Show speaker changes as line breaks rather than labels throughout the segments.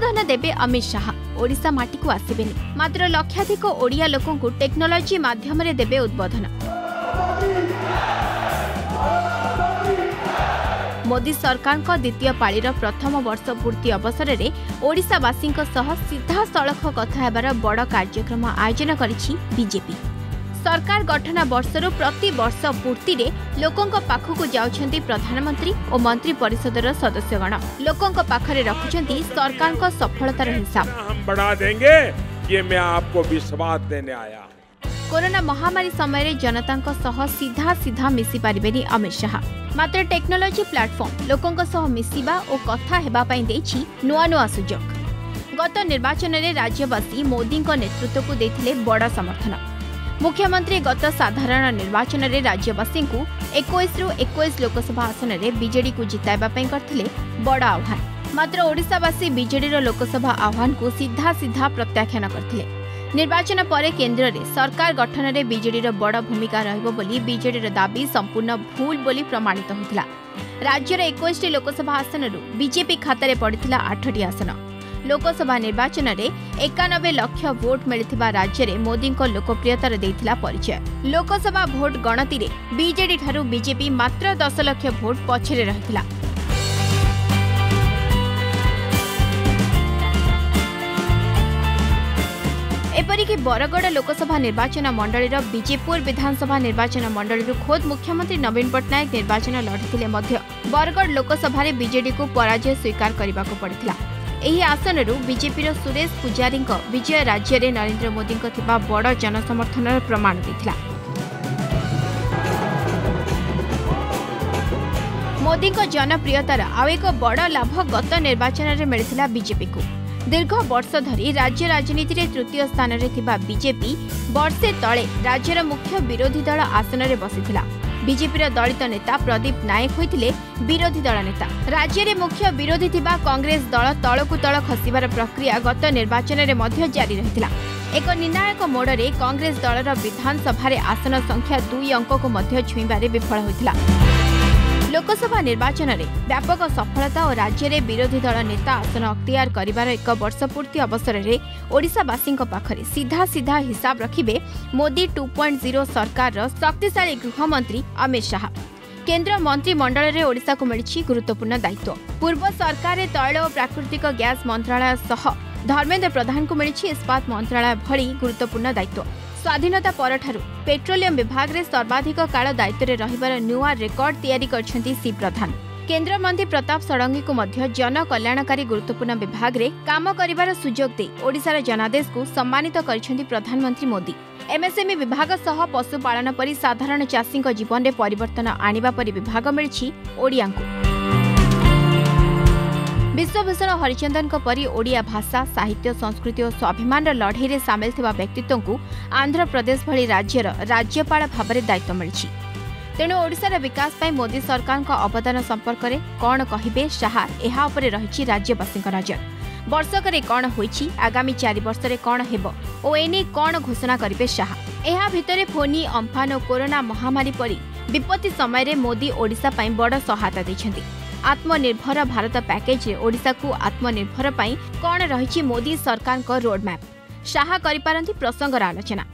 ଉଦ୍ବୋଧନ ଦେବେ ଅମିତ ଶାହା ଓଡ଼ିଶା ମାଟିକୁ ଆସିବେନି ମାତ୍ର ଲକ୍ଷାଧିକ ଓଡ଼ିଆ ଲୋକଙ୍କୁ ଟେକ୍ନୋଲୋଜି ମାଧ୍ୟମରେ ଦେବେ ଉଦ୍ବୋଧନ ମୋଦି ସରକାରଙ୍କ ଦ୍ୱିତୀୟ ପାଳିର ପ୍ରଥମ ବର୍ଷ ପୂର୍ତ୍ତି ଅବସରରେ ଓଡ଼ିଶାବାସୀଙ୍କ ସହ ସିଧାସଳଖ କଥା ହେବାର ବଡ଼ କାର୍ଯ୍ୟକ୍ରମ ଆୟୋଜନ କରିଛି ବିଜେପି ସରକାର ଗଠନ ବର୍ଷରୁ ପ୍ରତିବର୍ଷ ପୂର୍ତ୍ତିରେ ଲୋକଙ୍କ ପାଖକୁ ଯାଉଛନ୍ତି ପ୍ରଧାନମନ୍ତ୍ରୀ ଓ ମନ୍ତ୍ରୀ ପରିଷଦର ସଦସ୍ୟଗଣ ଲୋକଙ୍କ ପାଖରେ ରଖୁଛନ୍ତି ସରକାରଙ୍କ ସଫଳତାର ହିସାବ କୋରୋନା ମହାମାରୀ ସମୟରେ ଜନତାଙ୍କ ସହ ସିଧା ସିଧା ମିଶିପାରିବେନି ଅମିତ ଶାହା ମାତ୍ର ଟେକ୍ନୋଲୋଜି ପ୍ଲାଟଫର୍ମ ଲୋକଙ୍କ ସହ ମିଶିବା ଓ କଥା ହେବା ପାଇଁ ଦେଇଛି ନୂଆ ନୂଆ ସୁଯୋଗ ଗତ ନିର୍ବାଚନରେ ରାଜ୍ୟବାସୀ ମୋଦିଙ୍କ ନେତୃତ୍ୱକୁ ଦେଇଥିଲେ ବଡ଼ ସମର୍ଥନ ମୁଖ୍ୟମନ୍ତ୍ରୀ ଗତ ସାଧାରଣ ନିର୍ବାଚନରେ ରାଜ୍ୟବାସୀଙ୍କୁ ଏକୋଇଶରୁ ଏକୋଇଶ ଲୋକସଭା ଆସନରେ ବିଜେଡିକୁ ଜିତାଇବା ପାଇଁ କରିଥିଲେ ବଡ଼ ଆହ୍ୱାନ ମାତ୍ର ଓଡ଼ିଶାବାସୀ ବିଜେଡିର ଲୋକସଭା ଆହ୍ୱାନକୁ ସିଧା ସିଧା ପ୍ରତ୍ୟାଖ୍ୟାନ କରିଥିଲେ ନିର୍ବାଚନ ପରେ କେନ୍ଦ୍ରରେ ସରକାର ଗଠନରେ ବିଜେଡିର ବଡ଼ ଭୂମିକା ରହିବ ବୋଲି ବିଜେଡିର ଦାବି ସମ୍ପୂର୍ଣ୍ଣ ଭୁଲ ବୋଲି ପ୍ରମାଣିତ ହୋଇଥିଲା ରାଜ୍ୟର ଏକୋଇଶଟି ଲୋକସଭା ଆସନରୁ ବିଜେପି ଖାତାରେ ପଡ଼ିଥିଲା ଆଠଟି ଆସନ ଲୋକସଭା ନିର୍ବାଚନରେ ଏକାନବେ ଲକ୍ଷ ଭୋଟ୍ ମିଳିଥିବା ରାଜ୍ୟରେ ମୋଦିଙ୍କ ଲୋକପ୍ରିୟତାର ଦେଇଥିଲା ପରିଚୟ ଲୋକସଭା ଭୋଟ୍ ଗଣତିରେ ବିଜେଡିଠାରୁ ବିଜେପି ମାତ୍ର ଦଶ ଲକ୍ଷ ଭୋଟ୍ ପଛରେ ରହିଥିଲା ଏପରିକି ବରଗଡ଼ ଲୋକସଭା ନିର୍ବାଚନ ମଣ୍ଡଳୀର ବିଜେପୁର ବିଧାନସଭା ନିର୍ବାଚନ ମଣ୍ଡଳୀରୁ ଖୋଦ୍ ମୁଖ୍ୟମନ୍ତ୍ରୀ ନବୀନ ପଟ୍ଟନାୟକ ନିର୍ବାଚନ ଲଢ଼ିଥିଲେ ମଧ୍ୟ ବରଗଡ଼ ଲୋକସଭାରେ ବିଜେଡିକୁ ପରାଜୟ ସ୍ୱୀକାର କରିବାକୁ ପଡ଼ିଥିଲା ଏହି ଆସନରୁ ବିଜେପିର ସୁରେଶ ପୂଜାରୀଙ୍କ ବିଜୟ ରାଜ୍ୟରେ ନରେନ୍ଦ୍ର ମୋଦିଙ୍କ ଥିବା ବଡ଼ ଜନସମର୍ଥନର ପ୍ରମାଣ ଦେଇଥିଲା ମୋଦିଙ୍କ ଜନପ୍ରିୟତାର ଆଉ ଏକ ବଡ଼ ଲାଭ ଗତ ନିର୍ବାଚନରେ ମିଳିଥିଲା ବିଜେପିକୁ ଦୀର୍ଘ ବର୍ଷ ଧରି ରାଜ୍ୟ ରାଜନୀତିରେ ତୃତୀୟ ସ୍ଥାନରେ ଥିବା ବିଜେପି ବର୍ଷେ ତଳେ ରାଜ୍ୟର ମୁଖ୍ୟ ବିରୋଧୀ ଦଳ ଆସନରେ ବସିଥିଲା ବିଜେପିର ଦଳିତ ନେତା ପ୍ରଦୀପ ନାୟକ ହୋଇଥିଲେ ବିରୋଧୀ ଦଳ ନେତା ରାଜ୍ୟରେ ମୁଖ୍ୟ ବିରୋଧୀ ଥିବା କଂଗ୍ରେସ ଦଳ ତଳକୁ ତଳ ଖସିବାର ପ୍ରକ୍ରିୟା ଗତ ନିର୍ବାଚନରେ ମଧ୍ୟ ଜାରି ରହିଥିଲା ଏକ ନିର୍ଣ୍ଣାୟକ ମୋଡ଼ରେ କଂଗ୍ରେସ ଦଳର ବିଧାନସଭାରେ ଆସନ ସଂଖ୍ୟା ଦୁଇ ଅଙ୍କକୁ ମଧ୍ୟ ଛୁଇଁବାରେ ବିଫଳ ହୋଇଥିଲା लोकसभा निर्वाचन निर्वाचनले व्यापक सफलता और राज्य राज्यले विरोधी दल नेता आसन अक्तियार एक पूर्ति वर्षपूर्ति अवसरले ओडावासी पाखेर सीधा सीधा हिसाब रे मोदी टु पइन्ट जिरो सरकार र शक्तिशा गृहमंत्री अमित शाह केन्द्र मन्त्रीमण्डलले को मिति गुरुत्वपूर्ण दायित्व पूर्व सरकारले तैल प्राकृतिक ग्यास मन्त्रालय सह को प्रधानी इस्पात मंत्रालय भरि गुतवपूर्ण दायित्व ସ୍ୱାଧୀନତା ପରଠାରୁ ପେଟ୍ରୋଲିୟମ ବିଭାଗରେ ସର୍ବାଧିକ କାଳ ଦାୟିତ୍ୱରେ ରହିବାର ନୂଆ ରେକର୍ଡ ତିଆରି କରିଛନ୍ତି ଶ୍ରୀ ପ୍ରଧାନ କେନ୍ଦ୍ରମନ୍ତ୍ରୀ ପ୍ରତାପ ଷଡ଼ଙ୍ଗୀଙ୍କୁ ମଧ୍ୟ ଜନକଲ୍ୟାଣକାରୀ ଗୁରୁତ୍ୱପୂର୍ଣ୍ଣ ବିଭାଗରେ କାମ କରିବାର ସୁଯୋଗ ଦେଇ ଓଡ଼ିଶାର ଜନାଦେଶକୁ ସମ୍ମାନିତ କରିଛନ୍ତି ପ୍ରଧାନମନ୍ତ୍ରୀ ମୋଦି ଏମ୍ଏସ୍ଏମ୍ଇ ବିଭାଗ ସହ ପଶୁପାଳନ ପରି ସାଧାରଣ ଚାଷୀଙ୍କ ଜୀବନରେ ପରିବର୍ତ୍ତନ ଆଣିବା ପରି ବିଭାଗ ମିଳିଛି ଓଡ଼ିଆଙ୍କୁ ବିଶ୍ୱଭୂଷଣ ହରିଚନ୍ଦନଙ୍କ ପରି ଓଡ଼ିଆ ଭାଷା ସାହିତ୍ୟ ସଂସ୍କୃତି ଓ ସ୍ୱାଭିମାନର ଲଢ଼େଇରେ ସାମିଲ ଥିବା ବ୍ୟକ୍ତିତ୍ୱଙ୍କୁ ଆନ୍ଧ୍ରପ୍ରଦେଶ ଭଳି ରାଜ୍ୟର ରାଜ୍ୟପାଳ ଭାବରେ ଦାୟିତ୍ୱ ମିଳିଛି ତେଣୁ ଓଡ଼ିଶାର ବିକାଶ ପାଇଁ ମୋଦି ସରକାରଙ୍କ ଅବଦାନ ସମ୍ପର୍କରେ କ'ଣ କହିବେ ଶାହା ଏହା ଉପରେ ରହିଛି ରାଜ୍ୟବାସୀଙ୍କ ନଜର ବର୍ଷକରେ କ'ଣ ହୋଇଛି ଆଗାମୀ ଚାରି ବର୍ଷରେ କ'ଣ ହେବ ଓ ଏନେଇ କ'ଣ ଘୋଷଣା କରିବେ ଶାହା ଏହା ଭିତରେ ଫୋନି ଅମ୍ଫାନ ଓ କରୋନା ମହାମାରୀ ପରି ବିପତ୍ତି ସମୟରେ ମୋଦି ଓଡ଼ିଶା ପାଇଁ ବଡ଼ ସହାୟତା ଦେଇଛନ୍ତି ଆତ୍ମନିର୍ଭର ଭାରତ ପ୍ୟାକେଜରେ ଓଡ଼ିଶାକୁ ଆତ୍ମନିର୍ଭର ପାଇଁ କ'ଣ ରହିଛି ମୋଦି ସରକାରଙ୍କ ରୋଡ୍ମ୍ୟାପ୍ ଶାହା କରିପାରନ୍ତି ପ୍ରସଙ୍ଗର ଆଲୋଚନା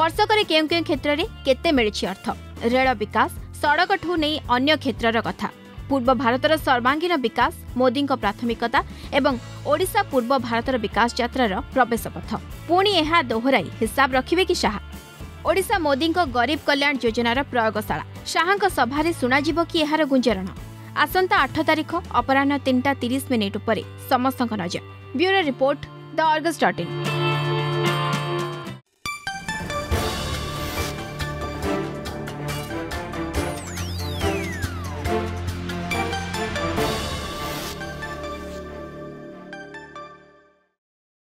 ବର୍ଷକରେ କେଉଁ କେଉଁ କ୍ଷେତ୍ରରେ କେତେ ମିଳିଛି ଅର୍ଥ ରେଳ ବିକାଶ ସଡ଼କଠୁ ନେଇ ଅନ୍ୟ କ୍ଷେତ୍ରର କଥା ପୂର୍ବ ଭାରତର ସର୍ବାଙ୍ଗୀନ ବିକାଶ ମୋଦିଙ୍କ ପ୍ରାଥମିକତା ଏବଂ ଓଡ଼ିଶା ପୂର୍ବ ଭାରତର ବିକାଶ ଯାତ୍ରାର ପ୍ରବେଶ ପଥ ପୁଣି ଏହା ଦୋହରାଇ ହିସାବ ରଖିବେ କି ଶାହା ଓଡ଼ିଶା ମୋଦିଙ୍କ ଗରିବ କଲ୍ୟାଣ ଯୋଜନାର ପ୍ରୟୋଗଶାଳା ଶାହାଙ୍କ ସଭାରେ ଶୁଣାଯିବ କି ଏହାର ଗୁଞ୍ଜରଣ ଆସନ୍ତା ଆଠ ତାରିଖ ଅପରାହ୍ନ ତିନିଟା ତିରିଶ ମିନିଟ୍ ଉପରେ ସମସ୍ତଙ୍କ ନଜର bureau report the Argus dot in